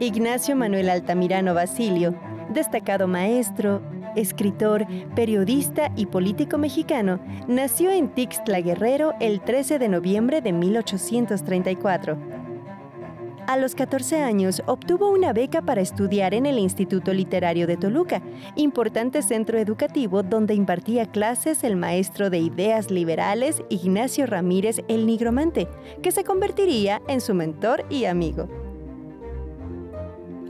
Ignacio Manuel Altamirano Basilio, destacado maestro, escritor, periodista y político mexicano, nació en Tixtla Guerrero el 13 de noviembre de 1834. A los 14 años obtuvo una beca para estudiar en el Instituto Literario de Toluca, importante centro educativo donde impartía clases el maestro de ideas liberales Ignacio Ramírez el Nigromante, que se convertiría en su mentor y amigo.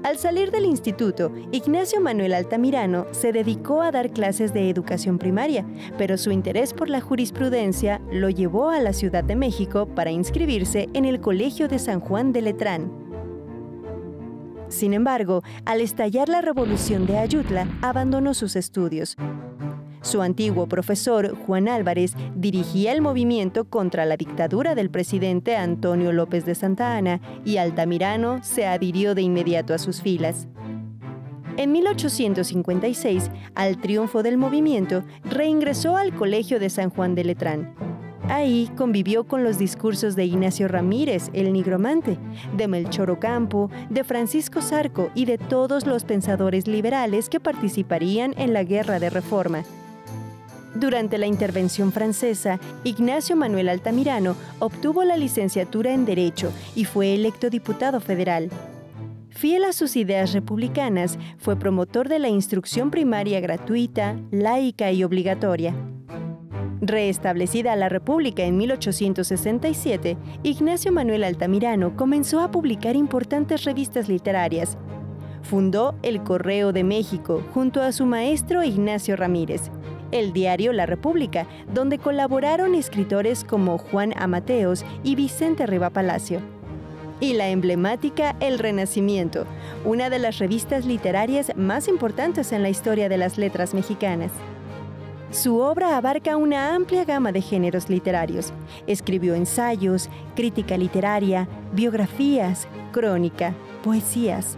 Al salir del instituto, Ignacio Manuel Altamirano se dedicó a dar clases de educación primaria, pero su interés por la jurisprudencia lo llevó a la Ciudad de México para inscribirse en el Colegio de San Juan de Letrán. Sin embargo, al estallar la revolución de Ayutla, abandonó sus estudios. Su antiguo profesor, Juan Álvarez, dirigía el movimiento contra la dictadura del presidente Antonio López de Santa Ana y Altamirano se adhirió de inmediato a sus filas. En 1856, al triunfo del movimiento, reingresó al Colegio de San Juan de Letrán. Ahí convivió con los discursos de Ignacio Ramírez, el nigromante, de Melchor Ocampo, de Francisco Zarco y de todos los pensadores liberales que participarían en la Guerra de Reforma. Durante la intervención francesa, Ignacio Manuel Altamirano obtuvo la licenciatura en Derecho y fue electo diputado federal. Fiel a sus ideas republicanas, fue promotor de la instrucción primaria gratuita, laica y obligatoria. Reestablecida la República en 1867, Ignacio Manuel Altamirano comenzó a publicar importantes revistas literarias. Fundó el Correo de México junto a su maestro Ignacio Ramírez el diario La República, donde colaboraron escritores como Juan Amateos y Vicente Riva Palacio. Y la emblemática El Renacimiento, una de las revistas literarias más importantes en la historia de las letras mexicanas. Su obra abarca una amplia gama de géneros literarios. Escribió ensayos, crítica literaria, biografías, crónica, poesías,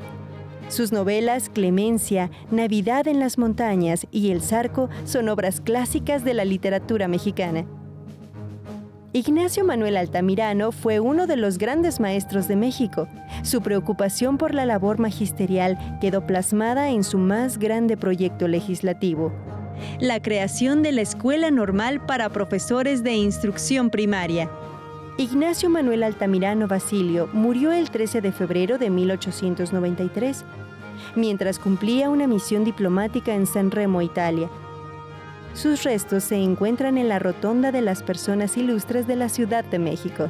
sus novelas Clemencia, Navidad en las montañas y El Zarco son obras clásicas de la literatura mexicana. Ignacio Manuel Altamirano fue uno de los grandes maestros de México. Su preocupación por la labor magisterial quedó plasmada en su más grande proyecto legislativo, la creación de la Escuela Normal para Profesores de Instrucción Primaria. Ignacio Manuel Altamirano Basilio murió el 13 de febrero de 1893, mientras cumplía una misión diplomática en San Remo, Italia. Sus restos se encuentran en la Rotonda de las Personas Ilustres de la Ciudad de México.